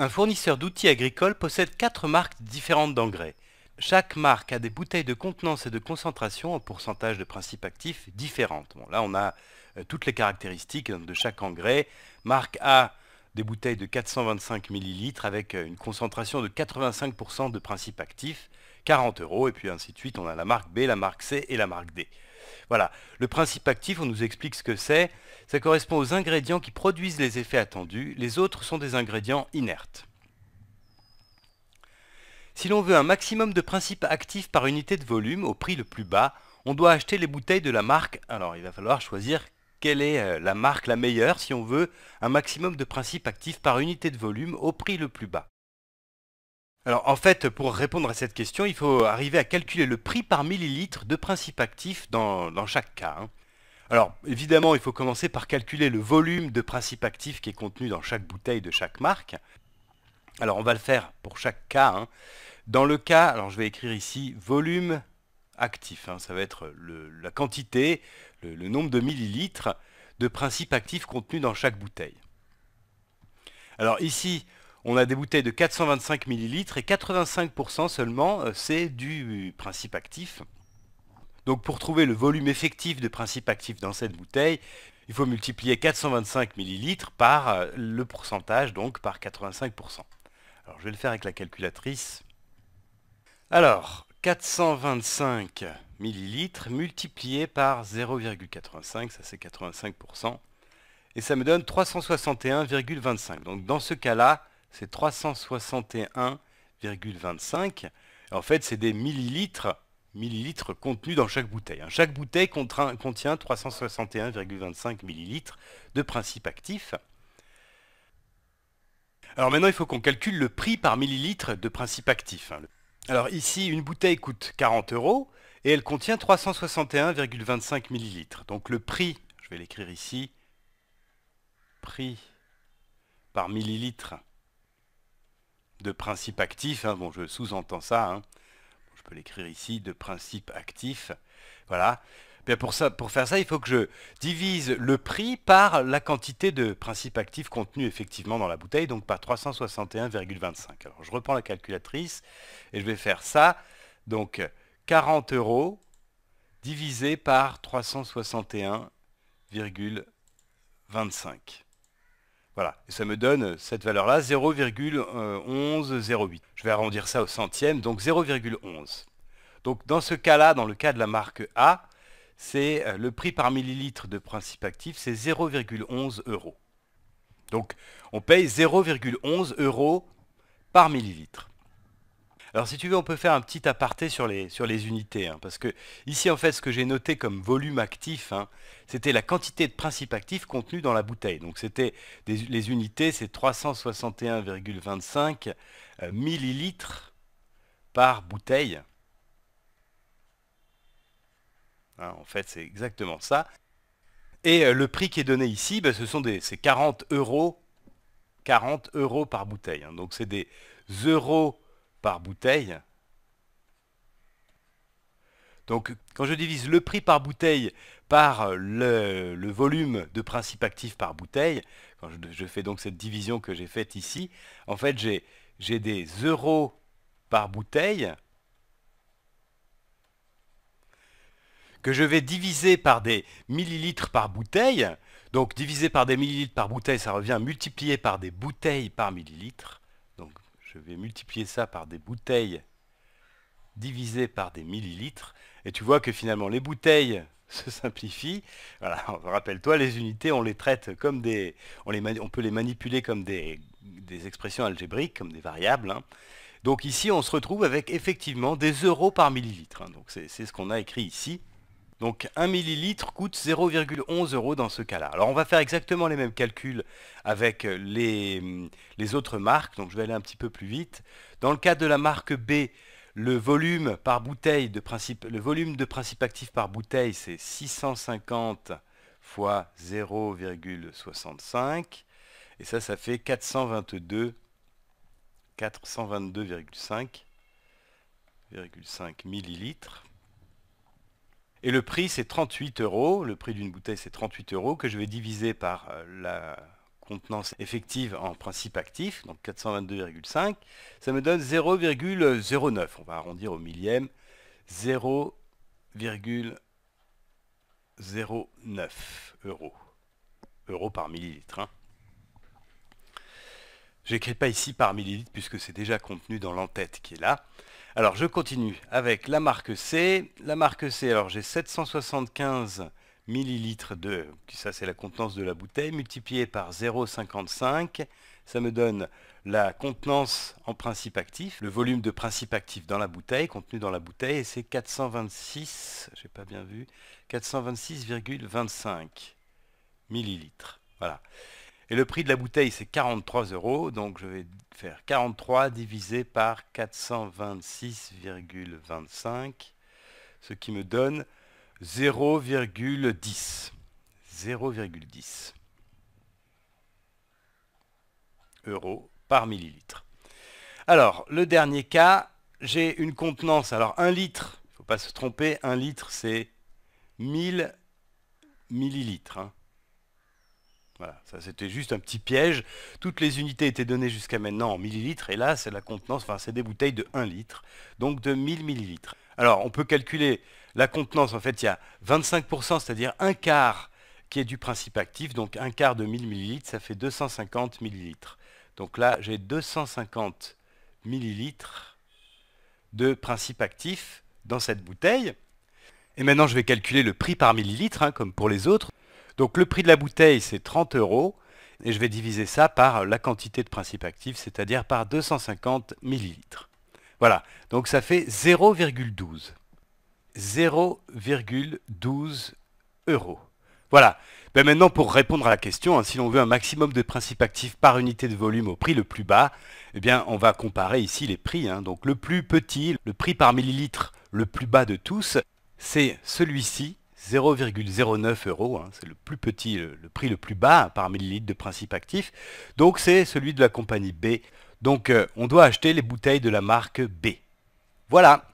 Un fournisseur d'outils agricoles possède quatre marques différentes d'engrais. Chaque marque a des bouteilles de contenance et de concentration en pourcentage de principe actif différentes. Là, on a euh, toutes les caractéristiques de chaque engrais. Marque A, des bouteilles de 425 ml avec euh, une concentration de 85% de principe actif, 40 euros, et puis ainsi de suite. On a la marque B, la marque C et la marque D. Voilà, le principe actif, on nous explique ce que c'est. Ça correspond aux ingrédients qui produisent les effets attendus. Les autres sont des ingrédients inertes. Si l'on veut un maximum de principe actif par unité de volume au prix le plus bas, on doit acheter les bouteilles de la marque. Alors il va falloir choisir quelle est euh, la marque la meilleure si on veut un maximum de principe actif par unité de volume au prix le plus bas. Alors en fait, pour répondre à cette question, il faut arriver à calculer le prix par millilitre de principe actif dans, chaque cas. Hein. Alors évidemment, il faut commencer par calculer le volume de principe actif qui est contenu dans chaque bouteille de chaque marque. Alors on va le faire pour chaque cas. Hein. Dans le cas, alors je vais écrire ici volume actif, hein. ça va être la quantité, le, nombre de millilitres de principe actif contenu dans chaque bouteille. Alors ici, on a des bouteilles de 425 millilitres et 85% seulement, euh, c'est du principe actif. Donc pour trouver le volume effectif de principe actif dans cette bouteille, il faut multiplier 425 ml par euh, le pourcentage, donc par 85%. Alors je vais le faire avec la calculatrice. Alors, 425 ml multiplié par 0,85, ça c'est 85%, et ça me donne 361,25. Donc dans ce cas-là, c'est 361,25. En fait, c'est des millilitres contenus dans chaque bouteille. Hein. Chaque bouteille contient 361,25 millilitres de principe actif. Alors maintenant, il faut qu'on calcule le prix par millilitre de principe actif. Hein. Alors ici, une bouteille coûte 40 euros et elle contient 361,25 millilitres. Donc le prix, je vais l'écrire ici, prix par millilitre de principe actif, hein. bon je sous-entends ça, peux l'écrire ici, de principe actif. Voilà. Bien pour, pour faire ça, il faut que je divise le prix par la quantité de principe actif contenu effectivement dans la bouteille, donc par 361,25. Alors je reprends la calculatrice et je vais faire ça. Donc 40 euros divisé par 361,25. Voilà, et ça me donne cette valeur-là, 0,1108. Je vais arrondir ça au centième, donc 0,11. Donc dans ce cas-là, dans le cas de la marque A, c'est euh, le prix par millilitre de principe actif, c'est 0,11 euros. Donc on paye 0,11 euros par millilitre. Alors si tu veux, on peut faire un petit aparté sur les, sur unités, hein, parce que ici en fait ce que j'ai noté comme volume actif, hein, c'était la quantité de principe actif contenu dans la bouteille. Donc c'était les unités, c'est 361,25 euh, millilitres par bouteille. Hein, en fait c'est exactement ça. Et euh, le prix qui est donné ici, ben, ce sont des, c'est 40 euros, 40 euros par bouteille. Donc c'est des euros par bouteille. Donc quand je divise le prix par bouteille par le, volume de principe actif par bouteille, quand je, fais donc cette division que j'ai faite ici, en fait j'ai des euros par bouteille que je vais diviser par des millilitres par bouteille. Donc divisé par des millilitres par bouteille, ça revient multiplié par des bouteilles par millilitre. Je vais multiplier ça par des bouteilles divisées par des millilitres. Et tu vois que finalement les bouteilles se simplifient. Voilà, rappelle-toi, les unités, on les traite comme des... On peut les manipuler comme des, expressions algébriques, comme des variables. Hein. Donc ici, on se retrouve avec effectivement des euros par millilitre. Hein. Donc c'est ce qu'on a écrit ici. Donc 1 millilitre coûte 0,11 euros dans ce cas-là. Alors on va faire exactement les mêmes calculs avec les, les, autres marques, donc je vais aller un petit peu plus vite. Dans le cas de la marque B, le volume par bouteille de principe, le volume de principe actif par bouteille, c'est 650 fois 0,65. Et ça, ça fait 422, 422,5 millilitres. Et le prix, c'est 38 euros. Le prix d'une bouteille, c'est 38 euros que je vais diviser par euh, la contenance effective en principe actif, donc 422,5, ça me donne 0,09. On va arrondir au millième. 0,09 euros. Euros par millilitre. Hein. Je n'écris pas ici par millilitre puisque c'est déjà contenu dans l'entête qui est là. Alors je continue avec la marque C. La marque C, alors j'ai 775 millilitres de, ça c'est la contenance de la bouteille, multiplié par 0,55, ça me donne la contenance en principe actif, le volume de principe actif dans la bouteille, contenu dans la bouteille, et c'est 426, j'ai pas bien vu, 426,25 millilitres. Voilà. Et le prix de la bouteille, c'est 43 euros. Donc je vais faire 43 divisé par 426,25, ce qui me donne 0,10. 0,10 euros par millilitre. Alors, le dernier cas, j'ai une contenance. Alors, 1 litre, il ne faut pas se tromper, 1 litre, c'est 1000 millilitres. Hein. Voilà, ça c'était juste un petit piège. Toutes les unités étaient données jusqu'à maintenant en millilitres, et là c'est la contenance, enfin c'est des bouteilles de 1 litre, donc de 1000 millilitres. Alors on peut calculer la contenance, en fait il y a 25%, c'est-à-dire un quart qui est du principe actif, donc un quart de 1000 millilitres, ça fait 250 millilitres. Donc là j'ai 250 millilitres de principe actif dans cette bouteille. Et maintenant je vais calculer le prix par millilitre, hein, comme pour les autres. Donc le prix de la bouteille, c'est 30 euros. Et je vais diviser ça par la quantité de principe actif, c'est-à-dire par 250 millilitres. Voilà, donc ça fait 0,12. 0,12 euros. Voilà. Ben maintenant, pour répondre à la question, hein, si l'on veut un maximum de principe actif par unité de volume au prix le plus bas, eh bien, on va comparer ici les prix. Hein. Donc le plus petit, le prix par millilitre le plus bas de tous, c'est celui-ci, 0,09 euros, hein, c'est le plus petit, le, prix le plus bas par millilitre de principe actif. Donc c'est celui de la compagnie B. Donc euh, on doit acheter les bouteilles de la marque B. Voilà